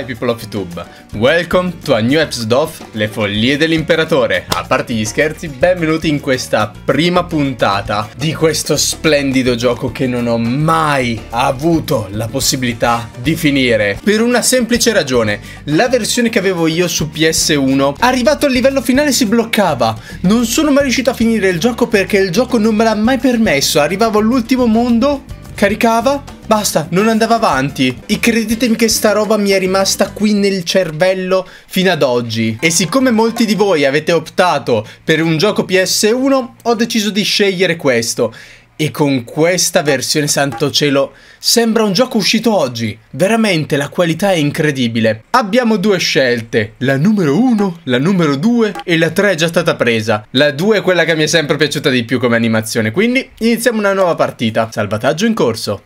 Hi people of YouTube, welcome to a new episode of Le follie dell'imperatore. A parte gli scherzi, benvenuti in questa prima puntata di questo splendido gioco che non ho mai avuto la possibilità di finire. Per una semplice ragione, la versione che avevo io su PS1, arrivato al livello finale si bloccava. Non sono mai riuscito a finire il gioco perché il gioco non me l'ha mai permesso. Arrivavo all'ultimo mondo, caricava, Basta, non andava avanti. E credetemi che sta roba mi è rimasta qui nel cervello fino ad oggi. E siccome molti di voi avete optato per un gioco PS1, ho deciso di scegliere questo. E con questa versione santo cielo sembra un gioco uscito oggi. Veramente la qualità è incredibile. Abbiamo due scelte, la numero 1, la numero 2 e la 3 è già stata presa. La 2 è quella che mi è sempre piaciuta di più come animazione, quindi iniziamo una nuova partita. Salvataggio in corso.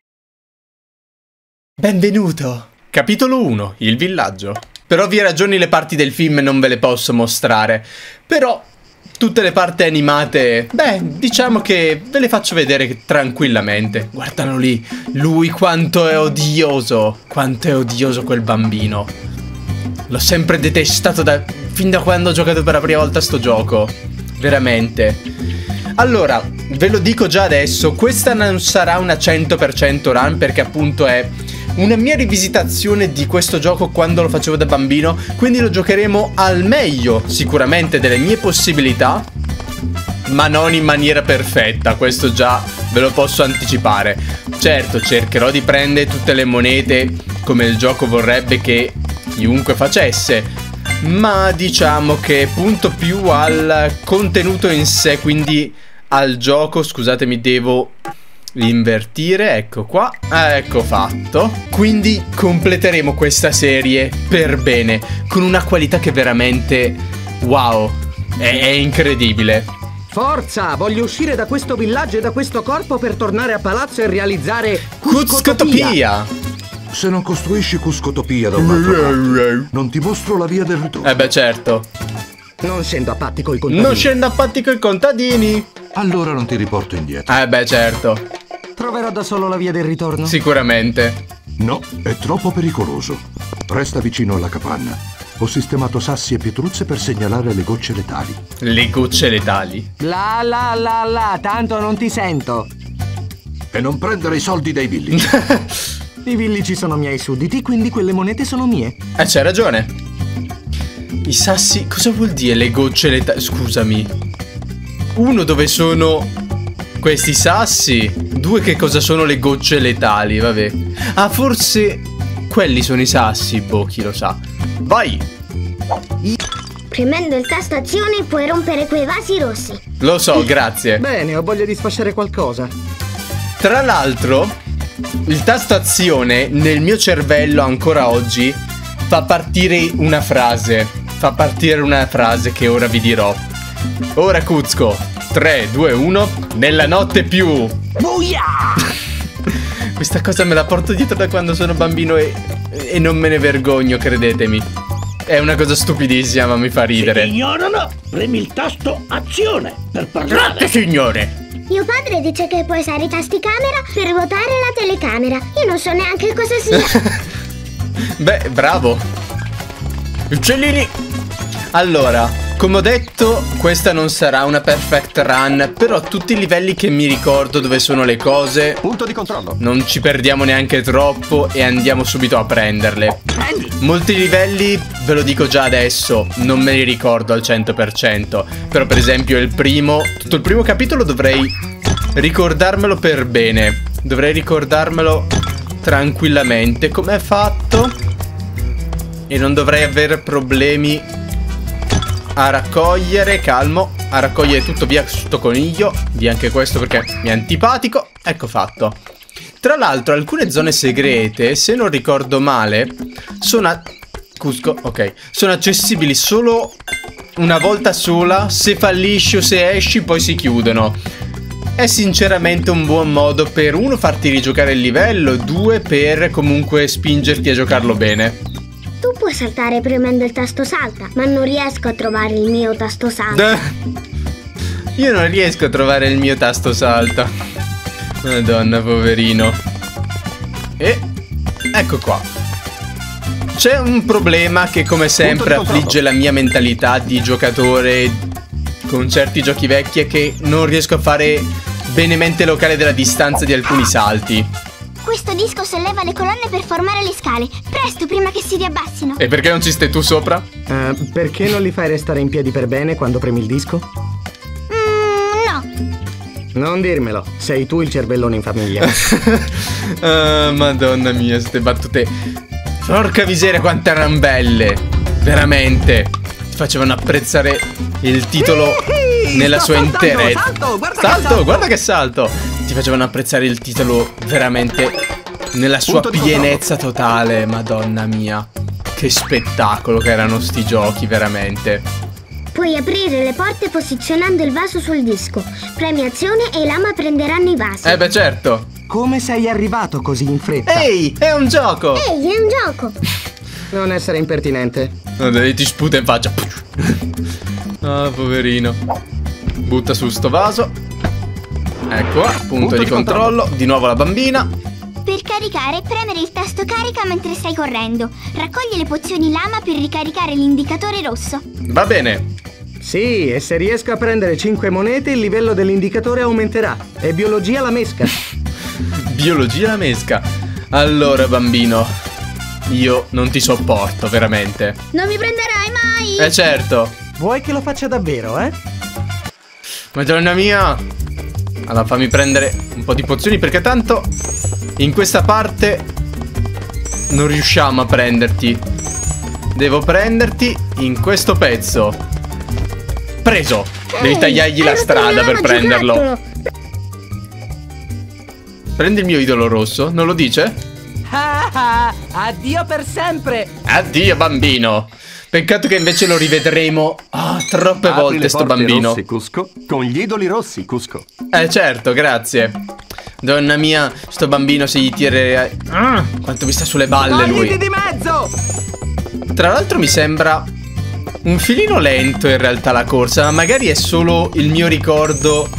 Benvenuto! Capitolo 1. Il villaggio. Per ovvie ragioni le parti del film non ve le posso mostrare, però tutte le parti animate, beh, diciamo che ve le faccio vedere tranquillamente. Guardalo lì, lui quanto è odioso, quanto è odioso quel bambino. L'ho sempre detestato da, fin da quando ho giocato per la prima volta a sto gioco. Veramente. Allora, ve lo dico già adesso, questa non sarà una 100% run perché appunto è una mia rivisitazione di questo gioco quando lo facevo da bambino, quindi lo giocheremo al meglio sicuramente delle mie possibilità, ma non in maniera perfetta, questo già ve lo posso anticipare. Certo, cercherò di prendere tutte le monete come il gioco vorrebbe che chiunque facesse, ma diciamo che punto più al contenuto in sé, quindi al gioco, scusatemi, devo invertire, ecco qua, ecco fatto. Quindi completeremo questa serie per bene, con una qualità che veramente, wow, è, è incredibile. Forza, voglio uscire da questo villaggio e da questo corpo per tornare a palazzo e realizzare Cuscotopia. Se non costruisci Cuscotopia da non ti mostro la via del ritorno. Eh beh, certo. Non scendo a patti coi contadini. Non scendo a patti coi contadini. Allora non ti riporto indietro. Eh beh, certo. Troverò da solo la via del ritorno. Sicuramente. No, è troppo pericoloso. Resta vicino alla capanna. Ho sistemato sassi e pietruzze per segnalare le gocce letali. Le gocce letali. La la la la, tanto non ti sento. E non prendere i soldi dai villici. I villici sono miei sudditi, quindi quelle monete sono mie. Eh, c'hai ragione. I sassi, cosa vuol dire le gocce letali? Scusami. Uno dove sono questi sassi. Due che cosa sono le gocce letali, vabbè. Ah, forse quelli sono i sassi, boh, chi lo sa. Vai! Premendo il tasto azione puoi rompere quei vasi rossi. Lo so, grazie. Bene, ho voglia di sfasciare qualcosa. Tra l'altro, il tasto azione nel mio cervello ancora oggi fa partire una frase. Fa partire una frase che ora vi dirò. Ora Kuzco, 3, 2, 1, nella notte più. Buia! Questa cosa me la porto dietro da quando sono bambino e, e non me ne vergogno, credetemi. È una cosa stupidissima, ma mi fa ridere. Se ignorano, premi il tasto azione per Grazie, parlare. signore! Mio padre dice che puoi usare i tasti camera per ruotare la telecamera. Io non so neanche cosa sia. Beh, bravo. Uccellini. Allora, come ho detto, questa non sarà una perfect run, però tutti i livelli che mi ricordo dove sono le cose, Punto di controllo. non ci perdiamo neanche troppo e andiamo subito a prenderle. Prendi. Molti livelli, ve lo dico già adesso, non me li ricordo al 100%, però per esempio il primo, tutto il primo capitolo dovrei ricordarmelo per bene, dovrei ricordarmelo tranquillamente come è fatto e non dovrei avere problemi a raccogliere, calmo, a raccogliere tutto via sto coniglio, via anche questo perché mi è antipatico, ecco fatto. Tra l'altro alcune zone segrete, se non ricordo male, sono... a- Cusco, ok. Sono accessibili solo una volta sola, se fallisci o se esci poi si chiudono. È sinceramente un buon modo per uno farti rigiocare il livello, due per comunque spingerti a giocarlo bene. Tu puoi saltare premendo il tasto salta, ma non riesco a trovare il mio tasto salta. Io non riesco a trovare il mio tasto salta. Madonna, poverino. E ecco qua. c'è un problema che come sempre affligge la mia mentalità di giocatore con certi giochi vecchi è che non riesco a fare bene mente locale della distanza di alcuni salti. Questo disco solleva le colonne per formare le scale. Presto, prima che si riabbassino. E perché non ci stai tu sopra? Eh, perché non li fai restare in piedi per bene quando premi il disco? Mm, no. Non dirmelo, sei tu il cervellone in famiglia. Ah, madonna mia, ste battute. Porca miseria, quante erano belle. Veramente. Ti facevano apprezzare il titolo nella sua interezza. salto, guarda che salto, salto. guarda che salto. Ti facevano apprezzare il titolo veramente nella sua pienezza totale. Madonna mia. Che spettacolo che erano sti giochi, veramente. Puoi aprire le porte posizionando il vaso sul disco. Premi azione e i lama prenderanno i vasi. Eh beh, certo. Come sei arrivato così in fretta? Ehi, è un gioco. Ehi, è un gioco. Non essere impertinente. Vabbè, ti sputa in faccia. Ah, poverino. Butta su sto vaso. Ecco, qua, punto, di controllo. Di nuovo la bambina. Per caricare, premere il tasto carica mentre stai correndo. Raccogli le pozioni lama per ricaricare l'indicatore rosso. Va bene. Sì, e se riesco a prendere 5 monete il livello dell'indicatore aumenterà. E biologia la mesca. Biologia la mesca. Allora, bambino. Io non ti sopporto, veramente. Non mi prenderai mai! Eh certo. Vuoi che lo faccia davvero, eh? Madonna mia. Allora, fammi prendere un po' di pozioni perché tanto in questa parte non riusciamo a prenderti. Devo prenderti in questo pezzo. Preso. Devi tagliargli la strada per prenderlo. Prendi il mio idolo rosso, non lo dice? Ah, ah, addio per sempre! Addio bambino. Peccato che invece lo rivedremo ah, troppe Apri volte sto bambino. rosse, Cusco, con gli idoli rossi, Cusco. Eh certo, grazie. Donna mia, sto bambino se gli tira... Ah, quanto mi sta sulle balle Togliti lui. di mezzo! Tra l'altro mi sembra un filino lento in realtà la corsa, ma magari è solo il mio ricordo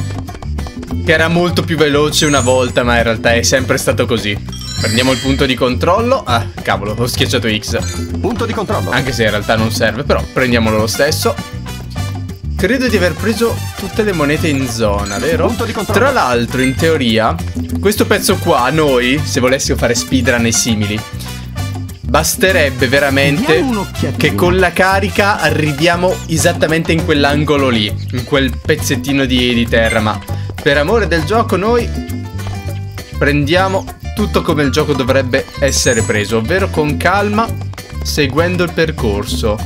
che era molto più veloce una volta, ma in realtà è sempre stato così. Prendiamo il punto di controllo. Ah, cavolo, ho schiacciato X. Punto di controllo. Anche se in realtà non serve, però prendiamolo lo stesso. Credo di aver preso tutte le monete in zona, vero? Punto di controllo. Tra l'altro, in teoria, questo pezzo qua, noi, se volessimo fare speedrun e simili, basterebbe veramente che con la carica arriviamo esattamente in quell'angolo lì, in quel pezzettino di, di terra, ma per amore del gioco noi prendiamo tutto come il gioco dovrebbe essere preso, ovvero con calma, seguendo il percorso.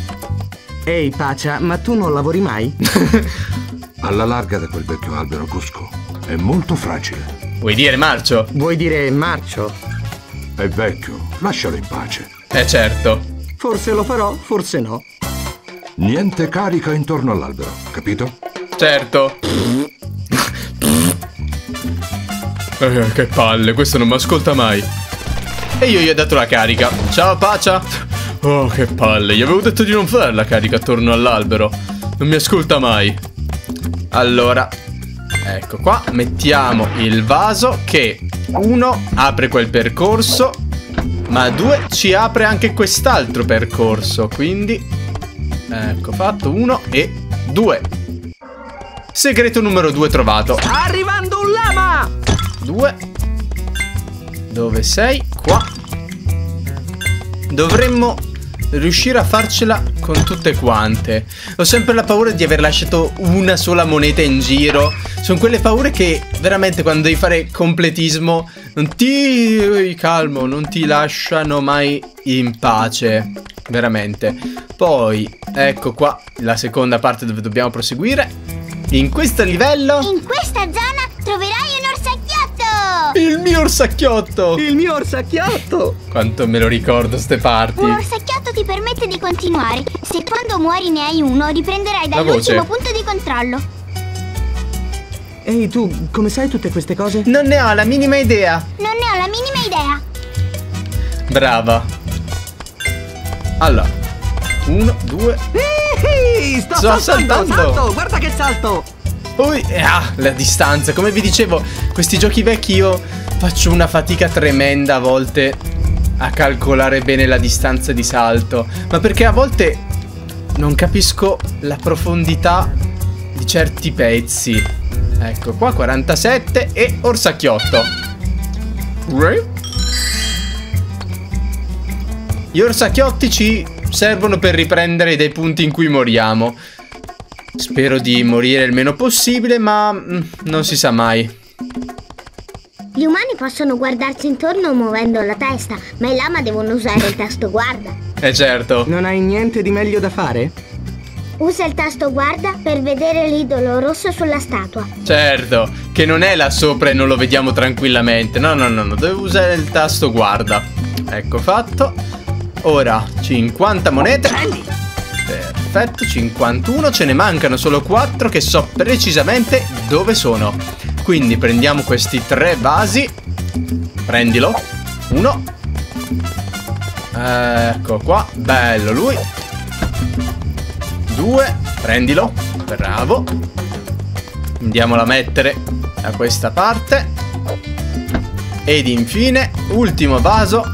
Ehi, Pacia, ma tu non lavori mai? Alla larga da quel vecchio albero, Cusco. È molto fragile. Vuoi dire marcio? Vuoi dire marcio? È vecchio, lascialo in pace. Eh certo. Forse lo farò, forse no. Niente carica intorno all'albero, capito? Certo. Eh, che palle, questo non mi ascolta mai. E io gli ho dato la carica. Ciao Pacia. Oh, che palle, gli avevo detto di non fare la carica attorno all'albero. Non mi ascolta mai. Allora, ecco qua, mettiamo il vaso che uno apre quel percorso, ma due ci apre anche quest'altro percorso. Quindi, ecco fatto, uno e due. Segreto numero due trovato. Arrivando un lama! Due. Dove sei? Qua. Dovremmo riuscire a farcela con tutte quante. Ho sempre la paura di aver lasciato una sola moneta in giro. Sono quelle paure che veramente quando devi fare completismo non ti calmo, non ti lasciano mai in pace. Veramente. Poi, ecco qua la seconda parte dove dobbiamo proseguire. In questo livello In questa zona troverai! Il mio orsacchiotto. Il mio orsacchiotto! Quanto me lo ricordo ste parti. Un orsacchiotto ti permette di continuare. Se quando muori ne hai uno, riprenderai dall'ultimo punto di controllo. Ehi, tu, come sai tutte queste cose? Non ne ho la minima idea. Non ne ho la minima idea. Brava. Allora. Uno, due. Ehi, sto, Sto saltando, saltando. salto! Guarda che salto! Poi. Ah, la distanza. Come vi dicevo, questi giochi vecchi io faccio una fatica tremenda a volte a calcolare bene la distanza di salto, ma perché a volte non capisco la profondità di certi pezzi. Ecco, qua 47 e orsacchiotto. Gli orsacchiotti ci servono per riprendere dei punti in cui moriamo. Spero di morire il meno possibile, ma mm, non si sa mai. Gli umani possono guardarsi intorno muovendo la testa, ma i lama devono usare il tasto guarda. Eh certo. Non hai niente di meglio da fare? Usa il tasto guarda per vedere l'idolo rosso sulla statua. Certo, che non è là sopra e non lo vediamo tranquillamente. No, no, no, no, devo usare il tasto guarda. Ecco fatto. Ora 50 monete. Perfetto, 51. Ce ne mancano solo 4 che so precisamente dove sono. Quindi prendiamo questi tre vasi. Prendilo. Uno. Ecco qua. Bello lui. Due. Prendilo. Bravo. Andiamola a mettere da questa parte. Ed infine, ultimo vaso.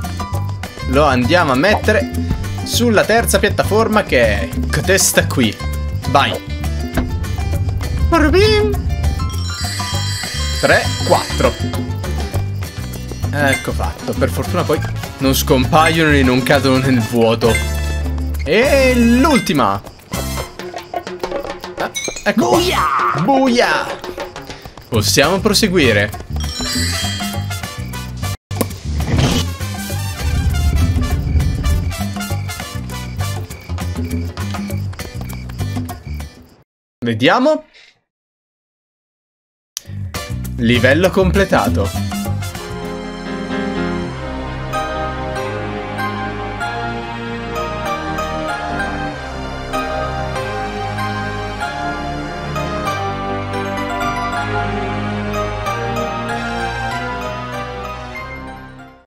Lo andiamo a mettere sulla terza piattaforma che è questa qui. Vai. 3, 4. Ecco fatto. Per fortuna poi non scompaiono e non cadono nel vuoto. E l'ultima. Ah, ecco. Buia! Buia! Possiamo proseguire. Vediamo. Livello completato.